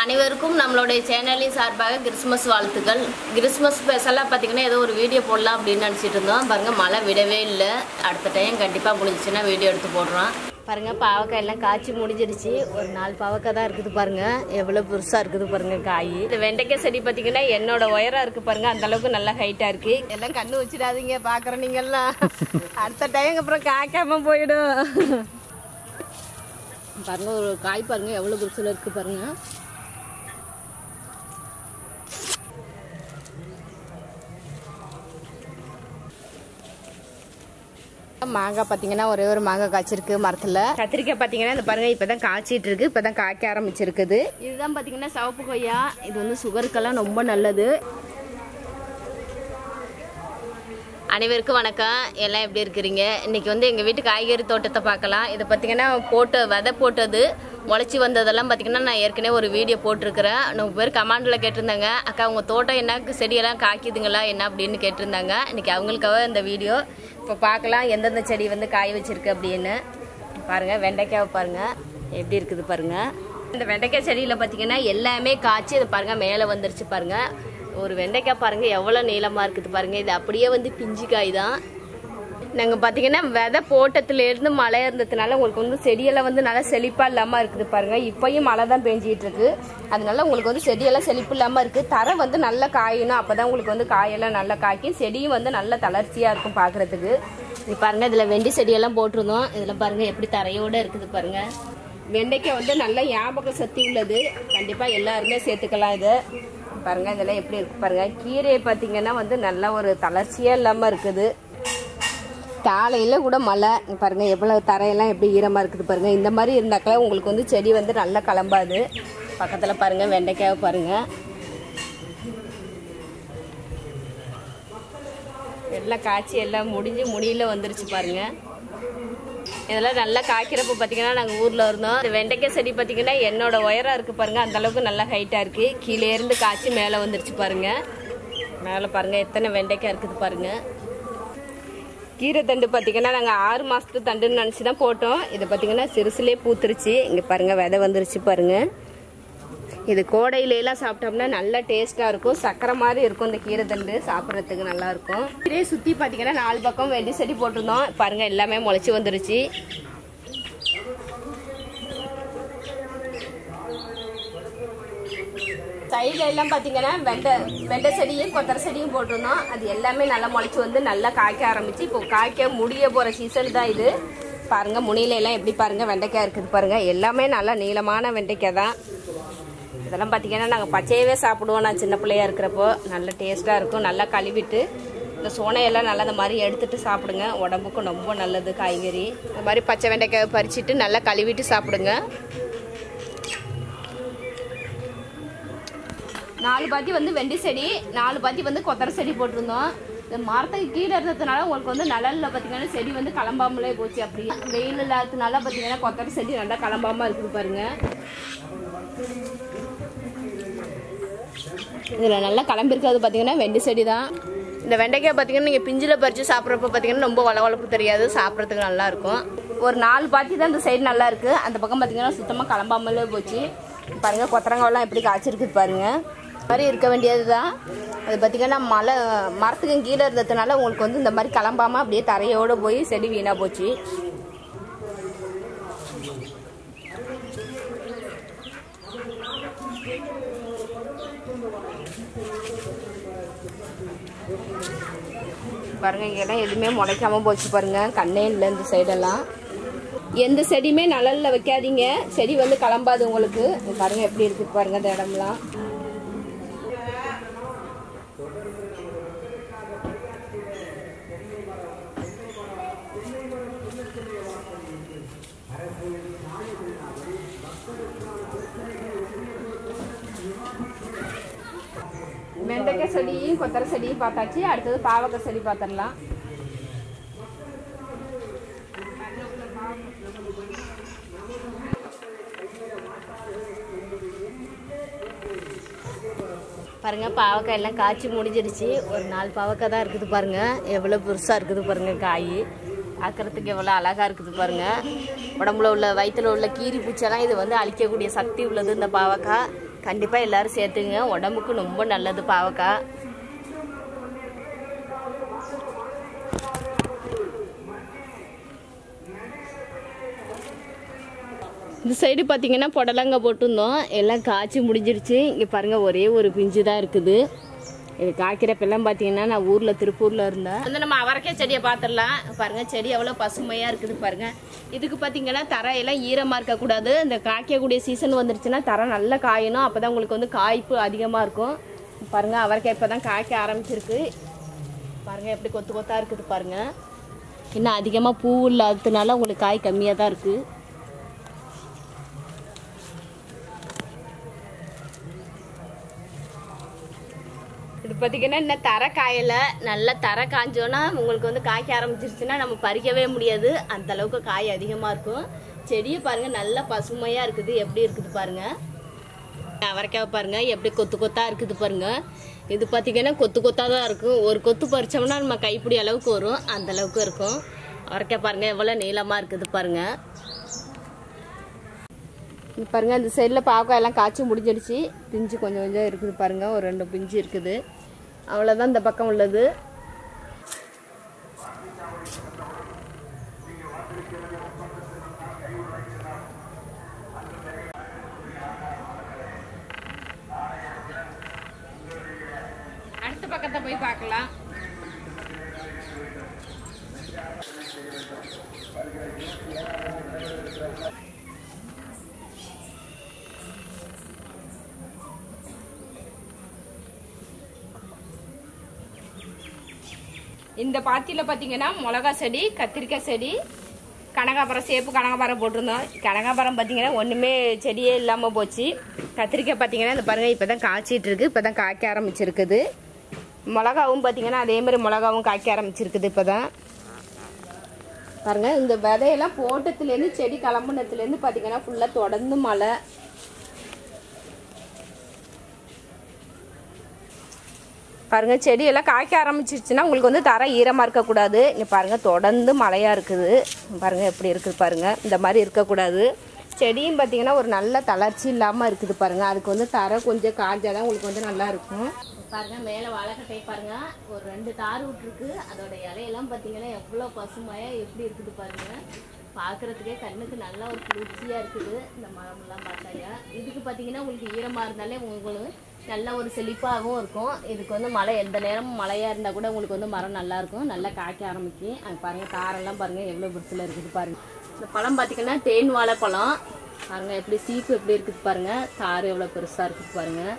அனைவருக்கும் நம்மளுடைய சேனலின் சார்பாக கிறிஸ்மஸ் வாழ்த்துக்கள். கிறிஸ்மஸ் ஸ்பெஷலாக பார்த்தீங்கன்னா ஏதோ ஒரு வீடியோ போடலாம் அப்படின்னு நினச்சிட்டு இருந்தோம். பாருங்கள் மழை விடவே இல்லை. அடுத்த டைம் கண்டிப்பாக முடிஞ்சிச்சுன்னா வீடியோ எடுத்து போடுறோம். பாருங்க பாவக்காய் எல்லாம் காய்ச்சி முடிஞ்சிடுச்சு ஒரு நாலு பாவக்காய் தான் இருக்குது பாருங்க. எவ்வளோ பெருசாக இருக்குது பாருங்கள் காய். இந்த வெண்டைக்காய் செடி பார்த்தீங்கன்னா என்னோட உயரம் இருக்குது பாருங்கள் அந்தளவுக்கு நல்லா ஹைட்டாக இருக்குது எல்லாம் கண்ணு வச்சிடாதீங்க பார்க்குறோம் நீங்கள்லாம் அடுத்த டைம் அப்புறம் காய்க்காம போயிடும். பாருங்கள் ஒரு காய் பாருங்கள் எவ்வளோ பெருசில் இருக்குது பாருங்கள் மாங்காய் பார்த்தீங்கன்னா ஒரே ஒரு மாங்காய் காய்ச்சிருக்கு மரத்தில். கத்திரிக்காய் பார்த்தீங்கன்னா இந்த பாருங்க இப்பதான் காய்ச்சிட்டு இருக்கு இப்பதான் காய்க்க ஆரம்பிச்சிருக்குது. இதுதான் பார்த்தீங்கன்னா சிவப்பு கொய்யா. இது வந்து சுகருக்கெல்லாம் ரொம்ப நல்லது. அனைவருக்கும் வணக்கம். எல்லாம் எப்படி இருக்கிறீங்க? இன்னைக்கு வந்து எங்கள் வீட்டு காய்கறி தோட்டத்தை பார்க்கலாம். இதை பார்த்தீங்கன்னா போட்டு விதை போட்டது முளைச்சி வந்ததெல்லாம் பார்த்தீங்கன்னா நான் ஏற்கனவே ஒரு வீடியோ போட்டிருக்கிறேன். நம்ம பேர் கமாண்டில் கேட்டிருந்தாங்க. அக்கா உங்கள் தோட்டம் என்ன? செடியெல்லாம் காய்க்குதுங்களா? என்ன அப்படின்னு கேட்டிருந்தாங்க. இன்னைக்கு அவங்களுக்காக இந்த வீடியோ இப்போ பார்க்கலாம். எந்தெந்த செடி வந்து காய வச்சிருக்கு அப்படின்னு. பாருங்கள் வெண்டைக்காவை பாருங்கள் எப்படி இருக்குது பாருங்கள் இந்த வெண்டைக்காய் செடியில் பார்த்தீங்கன்னா எல்லாமே காய்ச்சி இதை பாருங்கள் மேலே வந்துருச்சு பாருங்கள் ஒரு வெண்டைக்காய் பாருங்கள் எவ்வளோ நீளமாக இருக்குது பாருங்கள் இது அப்படியே வந்து பிஞ்சு காய் தான். நாங்கள் பார்த்தீங்கன்னா விதை போட்டத்துலேருந்து மழை இருந்ததுனால உங்களுக்கு வந்து செடியெல்லாம் வந்து நல்லா செழிப்பாக இல்லாமல் இருக்குது பாருங்கள் இப்போயும் மழை தான் பெஞ்சிகிட்டு இருக்கு. அதனால உங்களுக்கு வந்து செடியெல்லாம் செழிப்பு இல்லாமல் இருக்குது தரை வந்து நல்லா காயணும். அப்போ தான் உங்களுக்கு வந்து காயெல்லாம் நல்லா காய்க்கும். செடியும் வந்து நல்ல தளர்ச்சியாக இருக்கும் பார்க்குறதுக்கு இது பாருங்கள் இதில் வெண்டி செடியெல்லாம் போட்டிருந்தோம். இதில் பாருங்கள் எப்படி தரையோடு இருக்குது பாருங்கள் வெண்டைக்காய் வந்து நல்ல ஞாபக சக்தி உள்ளது. கண்டிப்பாக எல்லாருமே சேர்த்துக்கலாம் இதை. பாருங்கள் இதெல்லாம் எப்படி இருக்கு பாருங்கள் கீரையை பார்த்தீங்கன்னா வந்து நல்ல ஒரு தளர்ச்சியாக இல்லாமல் இருக்குது. காலையில் கூட மழை. பாருங்கள் எவ்வளோ தரையெல்லாம் எப்படி ஈரமாக இருக்குது பாருங்கள் இந்த மாதிரி இருந்தாக்கல உங்களுக்கு வந்து செடி வந்து நல்லா கிளம்பாது. பக்கத்தில் பாருங்கள் வெண்டைக்காவை பாருங்கள் எல்லாம் காய்ச்சி எல்லாம் முடிஞ்சு முடியல வந்துருச்சு பாருங்கள் இதெல்லாம் நல்லா காய்க்கிறப்ப பார்த்தீங்கன்னா நாங்கள் ஊரில் இருந்தோம். இந்த வெண்டைக்காய் செடி பார்த்தீங்கன்னா என்னோட உயரம் இருக்குது பாருங்கள் அந்தளவுக்கு நல்லா ஹைட்டாக இருக்குது கீழே இருந்து காய்ச்சி மேலே வந்துருச்சு பாருங்கள் மேலே பாருங்கள் எத்தனை வெண்டைக்காய் இருக்குது பாருங்கள் கீரை தண்டு பார்த்தீங்கன்னா நாங்கள் ஆறு மாதத்து தண்டுன்னு நினச்சி தான் போட்டோம். இது பார்த்தீங்கன்னா சிறுசுலேயே பூத்துருச்சு. இங்கே பாருங்க விதை வந்துருச்சு பாருங்கள் இது கோடையிலலாம் சாப்பிட்டோம்னா நல்லா டேஸ்ட்டாக இருக்கும். சக்கரை மாதிரி இருக்கும் இந்த கீரை தண்டு. சாப்பிட்றதுக்கு நல்லாயிருக்கும் கீரையை சுற்றி பார்த்தீங்கன்னா நாலு பக்கம் வெள்ளி செடி போட்டிருந்தோம். பாருங்கள் எல்லாமே முளைச்சி வந்துருச்சு. சைடில் எல்லாம் பார்த்தீங்கன்னா வெண்டை வெண்டை செடியும் கொத்தரை செடியும் போட்டிருந்தோம். அது எல்லாமே நல்லா முளைச்சி வந்து நல்லா காய்க்க ஆரம்பிச்சு இப்போ காய்க்க முடிய போகிற சீசன் தான் இது. பாருங்கள் முனியில எல்லாம் எப்படி பாருங்கள் வெண்டைக்காய் இருக்குது பாருங்கள் எல்லாமே நல்லா நீளமான வெண்டைக்காய் தான். இதெல்லாம் பார்த்தீங்கன்னா நாங்கள் பச்சையவே சாப்பிடுவோம். நான் சின்ன பிள்ளையா இருக்கிறப்போ நல்ல டேஸ்ட்டாக இருக்கும் நல்லா கழுவிட்டு இந்த சோனையெல்லாம் நல்லா இந்த மாதிரி எடுத்துகிட்டு சாப்பிடுங்க. உடம்புக்கும் ரொம்ப நல்லது காய்கறி. இந்த மாதிரி பச்சை வெண்டைக்காய் பறிச்சுட்டு நல்லா கழுவிட்டு சாப்பிடுங்க. நாலு பாத்தி வந்து வெண்டி செடி நாலு பாத்தி வந்து கொத்தரை செடி போட்டிருந்தோம். இந்த மரத்துக்கு கீழே இருந்ததுனால உங்களுக்கு வந்து நிழல்ல பார்த்தீங்கன்னா செடி வந்து கிளம்பாமலே போச்சு அப்படி. வெயில் இல்லாததுனால பார்த்தீங்கன்னா கொத்தரை செடி நல்லா கிளம்பாம இருக்குது பாருங்க. இதில் நல்லா கிளம்பிருக்கிறது பார்த்தீங்கன்னா வெண்டி செடி தான் இந்த வெண்டைக்காய் பார்த்தீங்கன்னா நீங்கள் பிஞ்சில் பறித்து சாப்பிட்றப்ப பார்த்தீங்கன்னா ரொம்ப வளவளப்பு தெரியாது சாப்பிட்றதுக்கு நல்லா இருக்கும். ஒரு நாலு பாத்தி தான் இந்த சைடு நல்லா இருக்கு. அந்த பக்கம் பார்த்தீங்கன்னா சுத்தமாக கிளம்பாமலே போச்சு. பாருங்க கொத்தரங்காவெல்லாம் எப்படி காய்ச்சிருக்குது பாருங்க. இந்த மாதிரி இருக்க வேண்டியது தான் அது பார்த்தீங்கன்னா மலை மரத்துக்கு கீழே இருந்ததுனால உங்களுக்கு வந்து இந்த மாதிரி கிளம்பாம அப்படியே தரையோடு போய் செடி வீணாக போச்சு. பாருங்க இங்கெல்லாம் எதுவுமே முளைக்காம போச்சு பாருங்க. கண்ணே இல்லை இந்த சைடெல்லாம். எந்த செடியுமே நிழல்ல வைக்காதீங்க. செடி வந்து கிளம்பாது உங்களுக்கு. இங்க பாருங்க எப்படி இருக்குது பாருங்க இந்த இடம்லாம் வெண்டைக்காய் செடியும் கொத்தரை செடியும் பார்த்தாச்சு. அடுத்தது பாவக்காய் செடி பார்த்துடலாம். பாருங்க பாவக்காய் எல்லாம் காய்ச்சி முடிஞ்சிருச்சு. ஒரு நாலு பாவக்காய் தான் இருக்குது பாருங்க. எவ்வளோ பெருசாக இருக்குது பாருங்க காய். ஆக்கிறதுக்கு எவ்வளோ அழகாக இருக்குது பாருங்க. உடம்புல உள்ள வயிற்றுல உள்ள கீரி பூச்செல்லாம் இது வந்து அழிக்கக்கூடிய சக்தி உள்ளது இந்த பாவக்காய். கண்டிப்பாக எல்லாரும் சேர்த்துங்க உடம்புக்கு ரொம்ப நல்லது பாவக்காய் இந்த சைடு பார்த்தீங்கன்னா புடலங்காய் போட்டிருந்தோம். எல்லாம் காய்ச்சி முடிஞ்சிருச்சு. இங்கே பாருங்கள் ஒரே ஒரு பிஞ்சு தான் இருக்குது. இது காய்க்கிறப்பெல்லாம் பார்த்தீங்கன்னா நான் ஊரில் திருப்பூரில் இருந்தேன். வந்து நம்ம அவரைக்காய் செடியை பார்த்துடலாம் பாருங்கள் செடி எவ்வளோ பசுமையாக இருக்குது பாருங்கள் இதுக்கு பார்த்தீங்கன்னா தரையெல்லாம் ஈரமாக இருக்கக்கூடாது. இந்த காய்க்கக்கூடிய சீசன் வந்துருச்சுன்னா தரை நல்லா காயணும். அப்போ தான் உங்களுக்கு வந்து காய்ப்பு அதிகமாக இருக்கும். பாருங்கள் அவரைக்காய் இப்போ தான் காய்க்க ஆரம்பிச்சிருக்கு. பாருங்கள் எப்படி கொத்து கொத்தாக இருக்குது பாருங்கள் இன்னும் அதிகமாக பூ இல்லாததுனால உங்களுக்கு காய் கம்மியாக தான் இருக்குது பார்த்தீங்கன்னா இன்னும் தரை காயலை நல்லா தரை காய்ஞ்சோன்னா உங்களுக்கு வந்து காய்க்க ஆரம்பிச்சிருச்சுன்னா நம்ம பறிக்கவே முடியாது. அந்த அளவுக்கு காய் அதிகமாக இருக்கும். செடியை பாருங்கள் நல்லா பசுமையாக இருக்குது. எப்படி இருக்குது பாருங்கள் அவரைக்காய் பாருங்கள் எப்படி கொத்து கொத்தாக இருக்குது பாருங்கள் இது பார்த்தீங்கன்னா கொத்து கொத்தாக தான் இருக்கும். ஒரு கொத்து பறித்தோம்னா நம்ம கைப்பிடி அளவுக்கு வரும். அந்த அளவுக்கு இருக்கும். அவரைக்காய் பாருங்கள் எவ்வளோ நீளமாக இருக்குது பாருங்கள் பாருங்கள் இந்த சைடில் பாவக்காய் எல்லாம் காய்ச்சி முடிஞ்சிடுச்சு. பிஞ்சு கொஞ்சம் கொஞ்சம் இருக்குது பாருங்கள் ஒரு ரெண்டு பிஞ்சு இருக்குது. அவ்வளோதான் இந்த பக்கம் உள்ளது. அடுத்த பக்கத்தை போய் பார்க்கலாம். இந்த பாத்தியில் பார்த்தீங்கன்னா மிளகா செடி கத்திரிக்காய் செடி கனகாபரம் சேப்பு கனகாபரம் போட்டிருந்தோம். கனகாபரம் பார்த்தீங்கன்னா ஒன்றுமே செடியே இல்லாமல் போச்சு. கத்திரிக்காய் பார்த்தீங்கன்னா இந்த பாருங்கள் இப்போ தான் காய்ச்சிட்டு இருக்கு. இப்போ தான் காய்க்க ஆரம்பிச்சிருக்குது. மிளகாவும் பார்த்தீங்கன்னா அதே மாதிரி மிளகாவும் காய்க்க ஆரம்பிச்சிருக்குது இப்போ தான் பாருங்கள் இந்த விதையெல்லாம் போட்டத்துலேருந்து செடி கிளம்புனத்துலேருந்து பார்த்தீங்கன்னா ஃபுல்லாக தொடர்ந்து மழை. பாருங்கள் செடியெல்லாம் காய்க்க ஆரம்பிச்சிருச்சுன்னா உங்களுக்கு வந்து தர ஈரமாக இருக்கக்கூடாது. இங்கே பாருங்கள் தொடர்ந்து மழையாக இருக்குது. பாருங்கள் எப்படி இருக்குது பாருங்கள் இந்த மாதிரி இருக்கக்கூடாது. செடியும் பார்த்தீங்கன்னா ஒரு நல்ல தளர்ச்சி இல்லாமல் இருக்குது பாருங்கள் அதுக்கு வந்து தர கொஞ்சம் காய்ஞ்சாதான் உங்களுக்கு வந்து நல்லா இருக்கும். பாருங்க மேலே வாழைக்கட்டை பாருங்கள் ஒரு ரெண்டு தார் விட்டுருக்கு. அதோட இலையெல்லாம் பார்த்தீங்கன்னா எவ்வளோ பசுமையாக எப்படி இருக்குது பாருங்கள் பார்க்குறதுக்கே கண்ணுக்கு நல்லா ஒரு குளிர்ச்சியாக இருக்குது. இந்த மரம்லாம் பார்த்தாங்க இதுக்கு பார்த்தீங்கன்னா உங்களுக்கு ஈரமாக இருந்தாலே உங்களுக்கு நல்ல ஒரு செழிப்பாகவும் இருக்கும். இதுக்கு வந்து மழை எந்த நேரமும் மழையாக இருந்தால் கூட உங்களுக்கு வந்து மரம் நல்லாயிருக்கும் நல்லா காய்க்க ஆரம்பிக்கும் அங்கே பாருங்கள் காரெல்லாம் பாருங்கள் எவ்வளோ பிடிச்சல இருக்குது பாருங்கள் இந்த பழம் பார்த்தீங்கன்னா தேன் வாழைப்பழம் பாருங்கள் எப்படி சீப்பு எப்படி இருக்குது பாருங்கள் தார் எவ்வளோ பெருசாக இருக்குது பாருங்கள்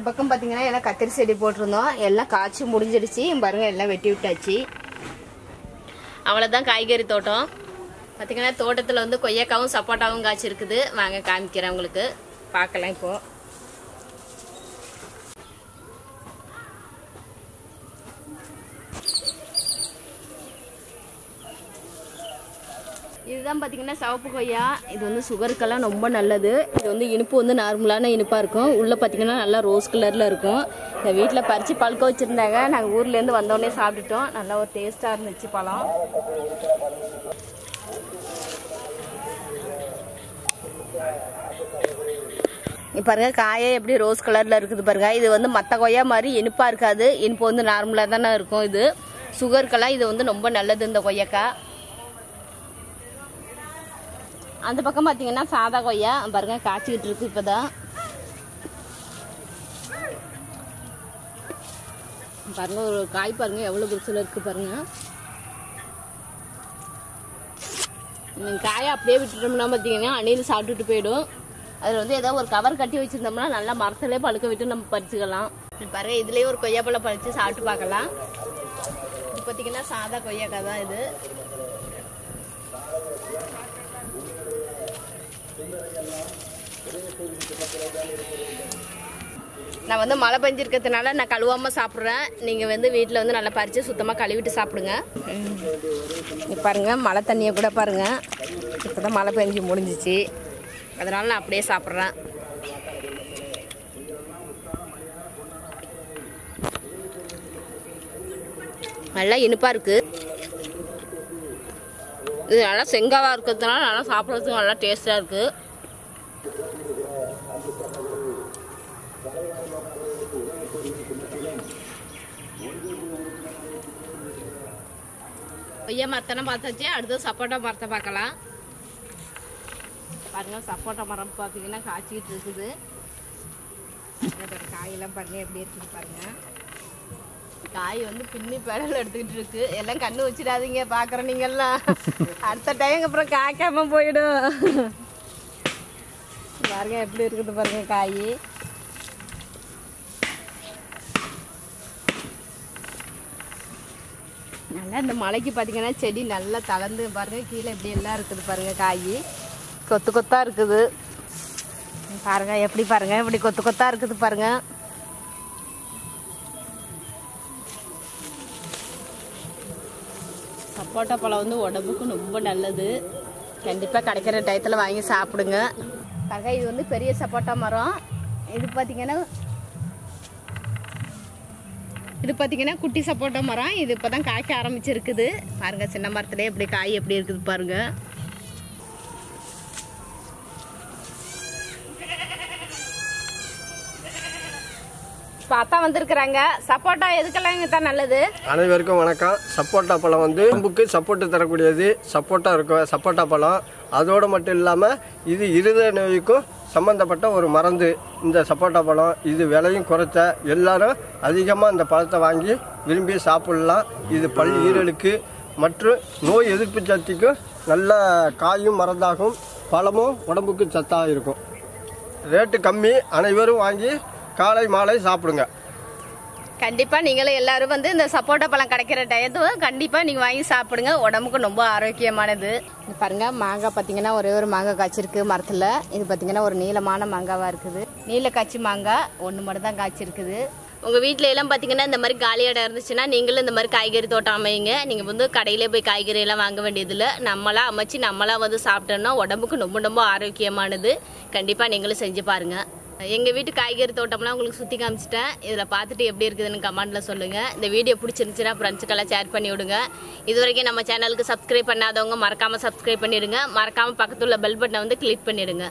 இந்த பக்கம் பார்த்தீங்கன்னா எல்லாம் கத்திரி செடி போட்டிருந்தோம். எல்லாம் காய்ச்சி முடிஞ்சிடுச்சு. பாருங்க எல்லாம் வெட்டி விட்டாச்சு. அவ்வளோதான் காய்கறி தோட்டம். பார்த்தீங்கன்னா தோட்டத்தில் வந்து கொய்யாக்காவும் சப்போட்டாவும் காய்ச்சிருக்குது. வாங்க காமிக்கிறேன் உங்களுக்கு. பார்க்கலாம் இப்போது இதுதான் பார்த்தீங்கன்னா சவப்பு கொய்யா. இது வந்து சுகருக்கெல்லாம் ரொம்ப நல்லது. இது வந்து இனிப்பு வந்து நார்மலான இனிப்பாக இருக்கும். உள்ளே பார்த்தீங்கன்னா நல்லா ரோஸ் கலரில் இருக்கும். இந்த வீட்டில் பறித்து பழுக்க வச்சுருந்தாங்க. நாங்கள் ஊர்லேருந்து வந்தோடனே சாப்பிட்டுட்டோம். நல்லா ஒரு டேஸ்ட்டாக இருந்துச்சு பழம். பாருங்க காயே எப்படி ரோஸ் கலரில் இருக்குது பாருங்க. இது வந்து மற்ற கொய்யா மாதிரி இனிப்பாக இருக்காது. இனிப்பு வந்து நார்மலாக தானே இருக்கும் இது. சுகருக்கெல்லாம் இது வந்து ரொம்ப நல்லது இந்த கொய்யாக்காய் அந்த பக்கம் பார்த்தீங்கன்னா சாதா கொய்யா பாருங்க காய்ச்சிக்கிட்டு இருக்கு இப்போதான். பாருங்க ஒரு காய் பாருங்க எவ்வளோ பிடிச்சல இருக்கு பாருங்க. நீங்கள் காயை அப்படியே விட்டுட்டோம்னா பார்த்தீங்கன்னா அணியில் சாப்பிட்டுட்டு போயிடும். அதில் வந்து ஏதாவது ஒரு கவர் கட்டி வச்சிருந்தோம்னா நல்லா மரத்துலேயே பழுக்க விட்டு நம்ம பறிச்சுக்கலாம். பாருங்க இதுலேயே ஒரு கொய்யாப்பழம் பறித்து சாப்பிட்டு பார்க்கலாம். இது பார்த்தீங்கன்னா சாதா கொய்யாக்காய் தான் இது. நான் வந்து மழை பெஞ்சிருக்கிறதுனால நான் கழுவாமல் சாப்பிட்றேன். நீங்கள் வந்து வீட்டில் வந்து நல்லா பறித்து சுத்தமாக கழுவிட்டு சாப்பிடுங்க. பாருங்கள் பாருங்க மழை தண்ணியை கூட பாருங்க. இப்போ தான் மழை பெஞ்சு முடிஞ்சிச்சு. அதனால நான் அப்படியே சாப்பிட்றேன். நல்லா இனிப்பாக இருக்குது இது நல்லா செங்காவாக இருக்கிறதுனால நல்லா சாப்பிட்றதுக்கு நல்லா டேஸ்ட்டாக இருக்குது கொய்யா மரத்தனை பார்த்தாச்சு. அடுத்து சப்போட்டா மரத்தை பார்க்கலாம். பாருங்க சப்போட்டா மரம் பார்த்தீங்கன்னா காய்ச்சிக்கிட்டு இருக்குது. காயெல்லாம் பாருங்கள் எப்படி இருக்குது பாருங்க. காய் வந்து பின்னி பெடல் எடுத்துக்கிட்டு இருக்கு. எல்லாம் கண்ணு வச்சிடாதீங்க பாக்குறேன் நீங்க எல்லாம் அடுத்த டைம் அப்புறம் காய்க்காம போயிடும். பாருங்க எப்படி இருக்குது பாருங்க காய். நல்லா இந்த மலைக்கு பார்த்தீங்கன்னா செடி நல்லா தளர்ந்து பாருங்க கீழே இப்படி எல்லாம் இருக்குது பாருங்க காய். கொத்து கொத்தா இருக்குது. பாருங்க எப்படி பாருங்க இப்படி கொத்து கொத்தா இருக்குது பாருங்க. சப்போட்டா பழம் வந்து உடம்புக்கு ரொம்ப நல்லது. கண்டிப்பாக கிடைக்கிற டயத்தில் வாங்கி சாப்பிடுங்க. பாருங்க இது வந்து பெரிய சப்போட்டா மரம். இது பார்த்தீங்கன்னா இது பார்த்தீங்கன்னா குட்டி சப்போட்டா மரம். இது இப்போ தான் காய்க்க ஆரம்பிச்சிருக்குது. பாருங்க சின்ன மரத்துலேயே எப்படி காய் எப்படி இருக்குது பாருங்கள் பார்த்தா வந்திருக்கிறாங்க. சப்போட்டா எதுக்கெல்லாம் இங்கே தான் நல்லது? அனைவருக்கும் வணக்கம். சப்போட்டா பழம் வந்து உடம்புக்கு சப்போட்டு தரக்கூடியது. சப்போட்டா இருக்கும் சப்போட்டா பழம். அதோடு மட்டும் இல்லாமல் இது இருதய நோய்க்கும் சம்மந்தப்பட்ட ஒரு மருந்து. இந்த சப்போட்டா பழம் இது விலையும் குறைச்ச எல்லாரும் அதிகமாக இந்த பழத்தை வாங்கி விரும்பி சாப்பிடலாம். இது பல் ஈரலுக்கு மற்றும் நோய் எதிர்ப்பு சக்திக்கும் நல்ல காயும் மருந்தாகும் பழமும் உடம்புக்கு சத்தாக இருக்கும். ரேட்டு கம்மி. அனைவரும் வாங்கி காலை மாலை சாப்பிடுங்க. கண்டிப்பாக நீங்களும் எல்லாரும் வந்து இந்த சப்போட்டா பழம் கிடைக்கிற டயத்து கண்டிப்பாக நீங்கள் வாங்கி சாப்பிடுங்க. உடம்புக்கு ரொம்ப ஆரோக்கியமானது. இது பாருங்க மாங்காய் பார்த்தீங்கன்னா ஒரே ஒரு மாங்காய் காய்ச்சிருக்கு மரத்தில். இது பார்த்தீங்கன்னா ஒரு நீளமான மாங்காவாக இருக்குது. நீல காய்ச்சி மாங்காய் ஒன்று மட்டும் தான் காய்ச்சிருக்குது. உங்கள் வீட்டில எல்லாம் பார்த்தீங்கன்னா இந்த மாதிரி காலி இடம் இருந்துச்சுன்னா நீங்களும் இந்த மாதிரி காய்கறி தோட்டம் அமையுங்க. நீங்கள் வந்து கடையிலே போய் காய்கறி எல்லாம் வாங்க வேண்டியதில்லை. நம்மளா அமைச்சு நம்மளா வந்து சாப்பிட்டோம்னா உடம்புக்கு ரொம்ப ரொம்ப ஆரோக்கியமானது. கண்டிப்பாக நீங்களும் செஞ்சு பாருங்க. எங்கள் வீட்டு காய்கறி தோட்டம்லாம் உங்களுக்கு சுற்றி காமிச்சிட்டேன். இதில் பார்த்துட்டு எப்படி இருக்குதுன்னு கமெண்ட்டில் சொல்லுங்கள் இந்த வீடியோ பிடிச்சிருந்துச்சுன்னா ஃப்ரெண்ட்ஸுக்கெல்லாம் ஷேர் பண்ணி விடுங்க. இது வரைக்கும் நம்ம சேனலுக்கு சப்ஸ்கிரைப் பண்ணாதவங்க மறக்காமல் சப்ஸ்கிரைப் பண்ணிவிடுங்க மறக்காமல் பக்கத்துள்ள பெல் பட்டனை வந்து கிளிக் பண்ணிடுங்க.